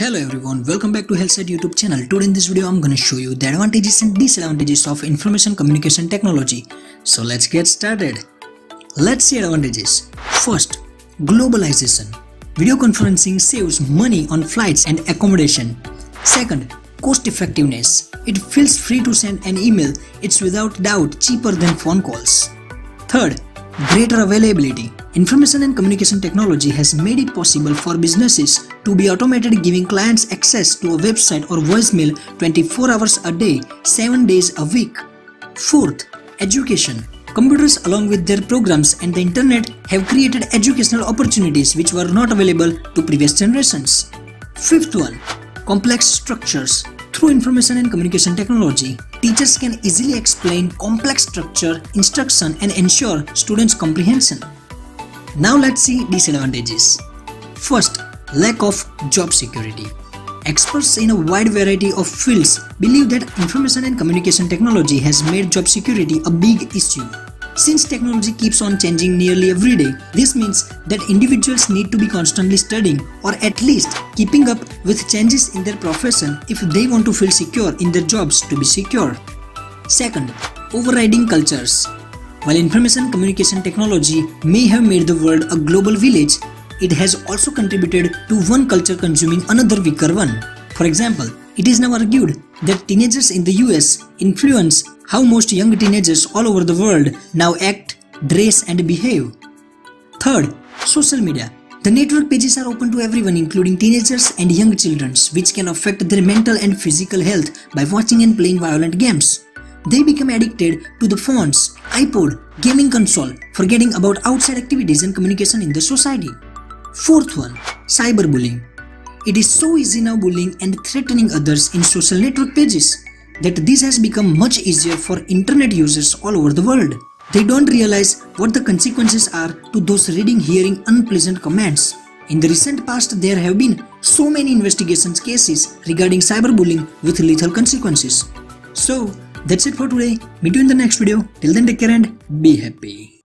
Hello everyone, welcome back to Helsite YouTube channel. Today in this video I'm gonna show you the advantages and disadvantages of information communication technology. So let's get started. Let's see advantages. First, globalization. Video conferencing saves money on flights and accommodation. Second, cost effectiveness. It feels free to send an email. It's without doubt cheaper than phone calls. Third, greater availability. Information and communication technology has made it possible for businesses to be automated giving clients access to a website or voicemail 24 hours a day, 7 days a week. Fourth, education. Computers along with their programs and the internet have created educational opportunities which were not available to previous generations. Fifth one, complex structures. Through information and communication technology, teachers can easily explain complex structure, instruction and ensure students' comprehension. Now let's see disadvantages. First, lack of job security. Experts in a wide variety of fields believe that information and communication technology has made job security a big issue. Since technology keeps on changing nearly every day, this means that individuals need to be constantly studying or at least keeping up with changes in their profession if they want to feel secure in their jobs to be secure. Second, overriding cultures. While information communication technology may have made the world a global village, it has also contributed to one culture consuming another weaker one. For example, it is now argued that teenagers in the US influence how most young teenagers all over the world now act, dress, and behave. Third, social media. The network pages are open to everyone, including teenagers and young children, which can affect their mental and physical health by watching and playing violent games. They become addicted to the phones, iPod, gaming console, forgetting about outside activities and communication in the society. Fourth one, cyberbullying. It is so easy now bullying and threatening others in social network pages that this has become much easier for internet users all over the world. They don't realize what the consequences are to those reading hearing unpleasant comments. In the recent past, there have been so many investigations cases regarding cyberbullying with lethal consequences. So, that's it for today. Meet you in the next video. Till then, take care and be happy.